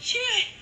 Yeah.